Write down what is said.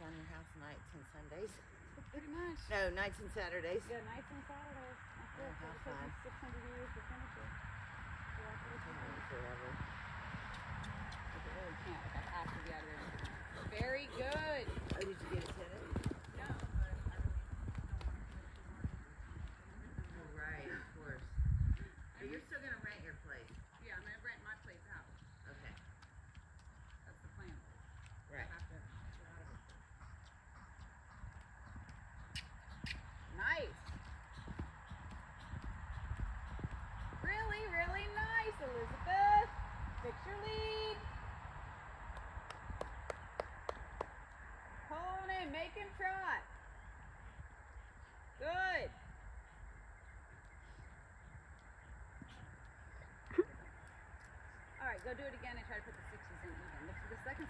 on your house nights and Sundays. Pretty much. no, nights and Saturdays. Yeah, nights and Saturdays. and trot. Good. All right, go do it again and try to put the 60s in even. Look for the second